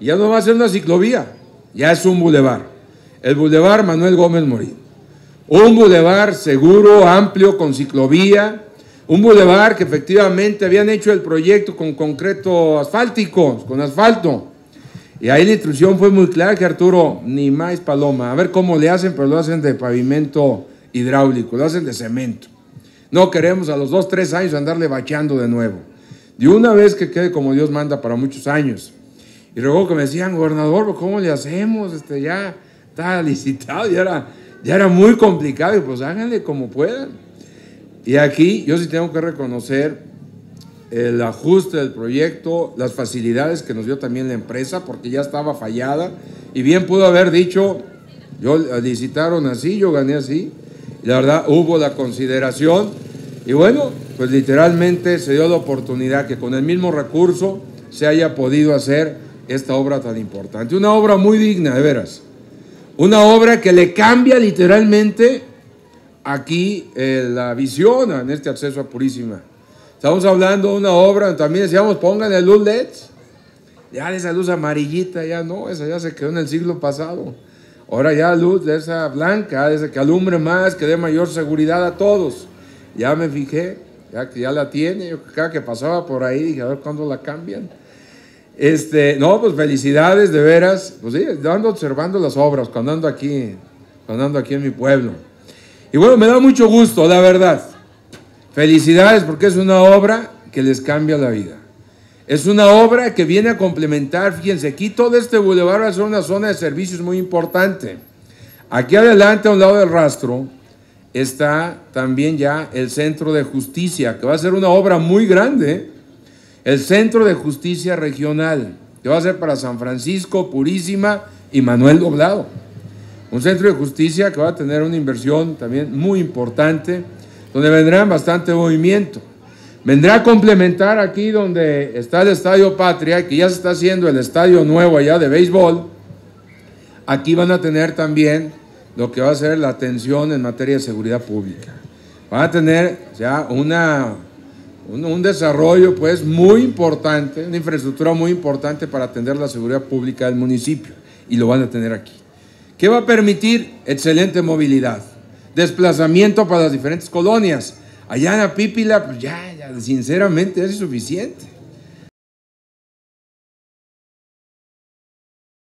Ya no va a ser una ciclovía, ya es un bulevar. El bulevar Manuel Gómez Morín. Un bulevar seguro, amplio, con ciclovía. Un bulevar que efectivamente habían hecho el proyecto con concreto asfáltico, con asfalto. Y ahí la instrucción fue muy clara que Arturo, ni más paloma. A ver cómo le hacen, pero lo hacen de pavimento hidráulico, lo hacen de cemento. No queremos a los dos, tres años andarle bacheando de nuevo. De una vez que quede como Dios manda para muchos años. Y luego que me decían, gobernador, ¿cómo le hacemos? Este, ya está licitado, ya era, ya era muy complicado. Y pues háganle como puedan. Y aquí yo sí tengo que reconocer el ajuste del proyecto, las facilidades que nos dio también la empresa, porque ya estaba fallada, y bien pudo haber dicho, yo licitaron así, yo gané así, la verdad hubo la consideración, y bueno, pues literalmente se dio la oportunidad que con el mismo recurso se haya podido hacer esta obra tan importante. Una obra muy digna, de veras. Una obra que le cambia literalmente aquí eh, la visión en este acceso a Purísima. Estamos hablando de una obra, también decíamos, pongan el luz LED. Ya esa luz amarillita, ya no, esa ya se quedó en el siglo pasado. Ahora ya luz de esa blanca, esa que alumbre más, que dé mayor seguridad a todos. Ya me fijé, ya que ya la tiene, yo cada que pasaba por ahí dije, a ver cuándo la cambian. Este, no, pues felicidades, de veras. Pues sí, ando observando las obras cuando ando aquí, cuando ando aquí en mi pueblo. Y bueno, me da mucho gusto, la verdad. Felicidades porque es una obra que les cambia la vida. Es una obra que viene a complementar, fíjense, aquí todo este bulevar va a ser una zona de servicios muy importante. Aquí adelante, a un lado del rastro, está también ya el Centro de Justicia, que va a ser una obra muy grande. El Centro de Justicia Regional, que va a ser para San Francisco, Purísima y Manuel Doblado. Un centro de justicia que va a tener una inversión también muy importante donde vendrán bastante movimiento. Vendrá a complementar aquí donde está el Estadio Patria, que ya se está haciendo el estadio nuevo allá de béisbol. Aquí van a tener también lo que va a ser la atención en materia de seguridad pública. Van a tener ya una, un, desarrollo pues muy importante, una infraestructura muy importante para atender la seguridad pública del municipio. Y lo van a tener aquí. ¿Qué va a permitir? Excelente movilidad desplazamiento para las diferentes colonias. Allá en Apípila, pues ya, ya, sinceramente es suficiente.